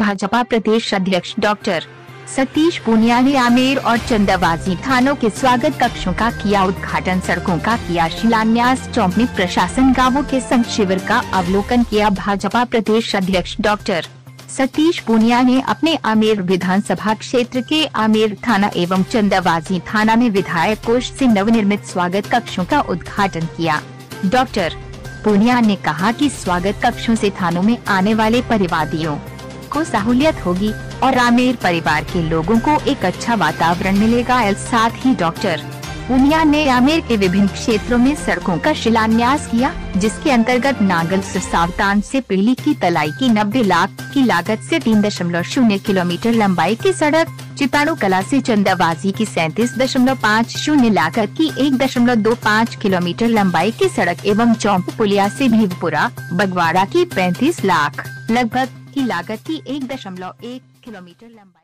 भाजपा प्रदेश अध्यक्ष डॉक्टर सतीश पूनिया ने आमेर और चंदाबाजी थानों के स्वागत कक्षों का किया उद्घाटन। सड़कों का किया शिलान्यास। चौक में प्रशासन गाँवों के संघ शिविर का अवलोकन किया भाजपा प्रदेश अध्यक्ष डॉक्टर सतीश पूनिया ने अपने आमेर विधानसभा क्षेत्र के आमेर थाना एवं चंदाबाजी थाना में विधायक कोष से नवनिर्मित स्वागत कक्षों का उद्घाटन किया। डॉक्टर पूनिया ने कहा कि स्वागत कक्षों से थानों में आने वाले परिवादियों को सहूलियत होगी और आमेर परिवार के लोगों को एक अच्छा वातावरण मिलेगा साथ ही डॉक्टर पूनिया ने आमेर के विभिन्न क्षेत्रों में सड़कों का शिलान्यास किया, जिसके अंतर्गत नागल सावतान से पीली की तलाई की 90 लाख की लागत से तीन दशमलव शून्य किलोमीटर लंबाई की सड़क चिताड़ू कला से चंदाबाजी की सैंतीस दशमलव पाँच शून्य लागत की एक दशमलव दो पाँच किलोमीटर लंबाई की सड़क एवं चौंप पुलिया से भीवपुरा बगवाड़ा की पैंतीस लाख, लगभग की लागत की एक दशमलव एक किलोमीटर लंबाई।